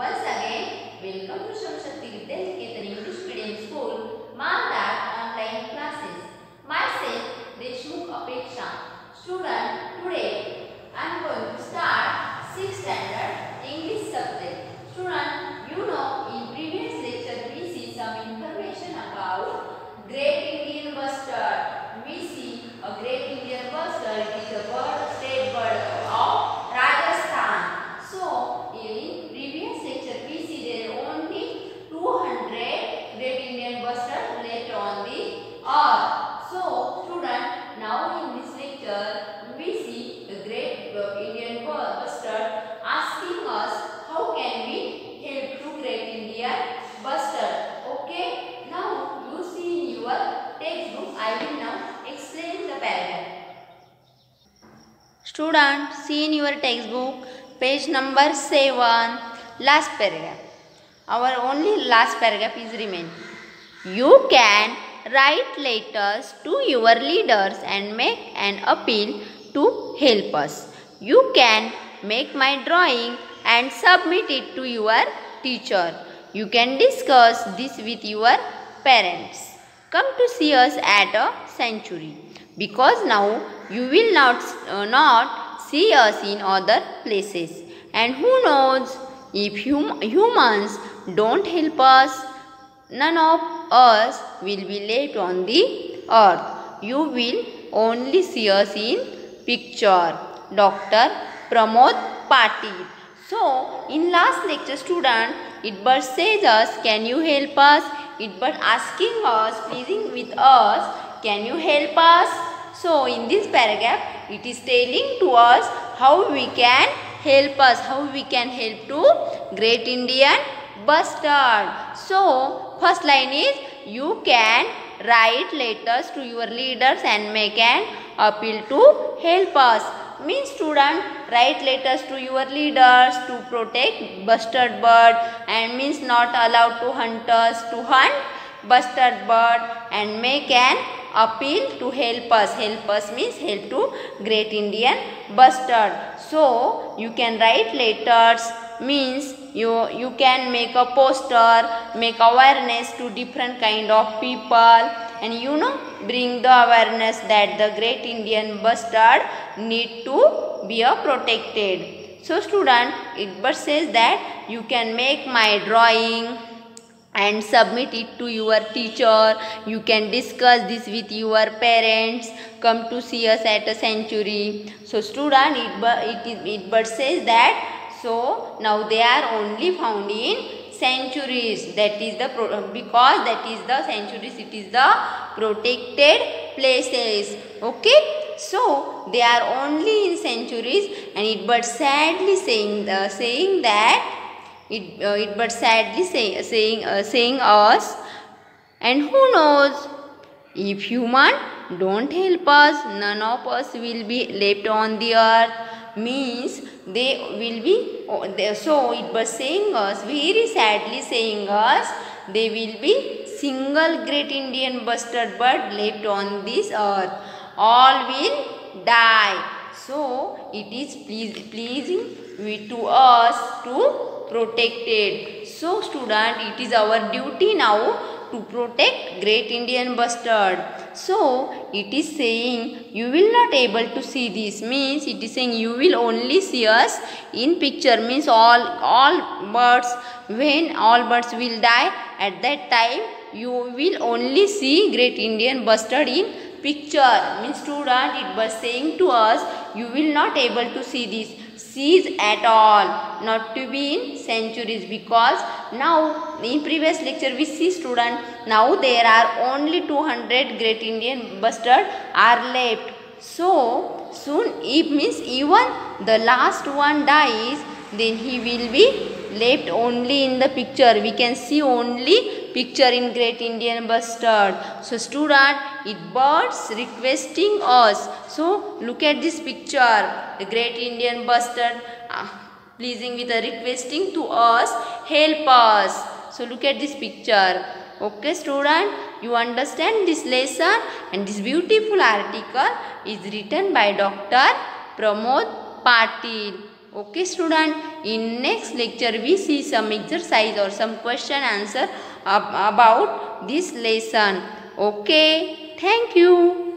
Once again, welcome to Shamshakti Shakti Vidyaniketan English Medium School, Maldat online classes. Myself, Deshmukh Apeksha. Student, Student, see in your textbook, page number 7, last paragraph. Our only last paragraph is remain. You can write letters to your leaders and make an appeal to help us. You can make my drawing and submit it to your teacher. You can discuss this with your parents. Come to see us at a sanctuary because now you will not, uh, not see us in other places. And who knows if hum- humans don't help us, none of us will be left on the earth. You will only see us in picture. Dr. Pramod Patil. So, in last lecture student, it but says us, can you help us? It but asking us, pleasing with us, can you help us? So, in this paragraph, it is telling to us how we can help us, how we can help to Great Indian Bustard. So, first line is, you can write letters to your leaders and make an appeal to help us means student write letters to your leaders to protect bustard bird and means not allowed to hunters to hunt bustard bird and make an appeal to help us help us means help to great indian bustard so you can write letters means you you can make a poster make awareness to different kind of people and you know bring the awareness that the great indian bustard need to be a protected. So student it says that you can make my drawing and submit it to your teacher. You can discuss this with your parents. Come to see us at a sanctuary. So student it but it, it but says that so now they are only found in sanctuaries. That is the pro- because that is the sanctuaries it is the protected places. Okay? So they are only in sanctuaries and it but sadly saying the saying that it, uh, it but sadly say, saying uh, saying us and who knows? If human don't help us none of us will be left on the earth. Means they will be oh, so it was saying us very sadly saying us they will be single great indian bustard bird left on this earth. All will die. So it is please, pleasing to us to protected. So student, it is our duty now to protect great Indian bustard. So it is saying you will not able to see this means it is saying you will only see us in picture means all all birds when all birds will die at that time you will only see great Indian bustard in picture means student it was saying to us you will not able to see these seas at all not to be in sanctuaries because now in previous lecture we see student now there are only 200 great indian bustard are left. So soon it means even the last one dies then he will be left only in the picture. We can see only picture in great indian bustard so student it birds requesting us. So look at this picture. The great indian bustard uh, pleasing with a requesting to us help us. So look at this picture. Okay student you understand this lesson and this beautiful article is written by dr pramod patil. Okay student, in next lecture we see some exercise or some question answer ab- about this lesson. Okay, thank you.